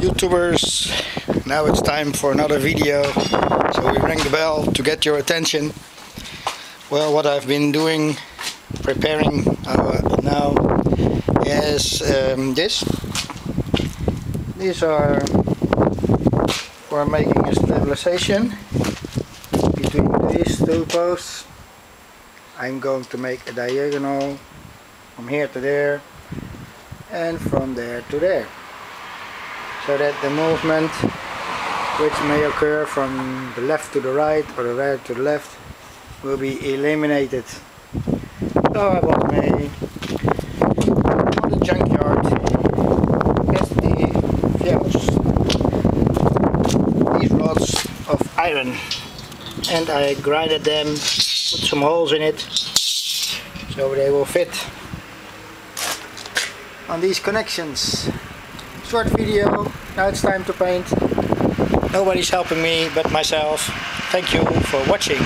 YouTubers, now it's time for another video. So we ring the bell to get your attention. Well, what I've been doing, preparing uh, now, is um, this. These are for making a stabilization between these two posts. I'm going to make a diagonal from here to there and from there to there. So that the movement which may occur from the left to the right or the right to the left will be eliminated. So I made on the junkyard the fierros, these rods of iron. And I grinded them, put some holes in it so they will fit on these connections short video. Now it's time to paint. Nobody's helping me but myself. Thank you for watching.